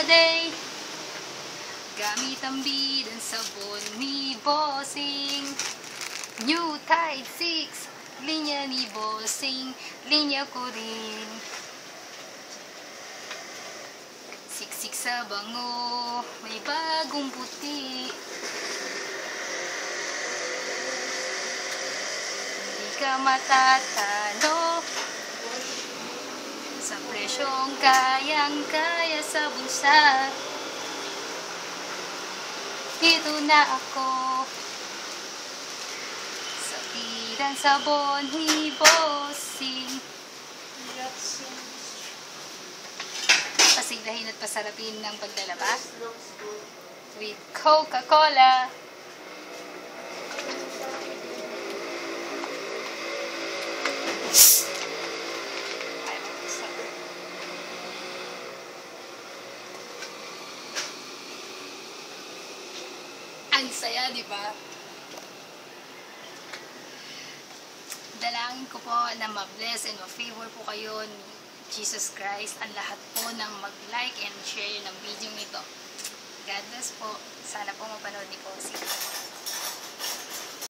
day Gamit ang bidang sabon ni Bossing. New Tide 6 Linya ni Bossing Linya ko rin. Siksik sa bango May bagong puti. Hindi ka matatalo Sa presyong kayang-kaya sa bulsa. Dito na ako. Sa bidang sabon ni Bossing Pasiglahin at pasarapin ng paglalaba. With Coca-Cola. Ang saya, di ba? Dalangin ko po na ma-bless and ma-favor po kayo ni Jesus Christ ang lahat po ng mag-like and share ng video nito. God bless po. Sana po mapanood ni Posing.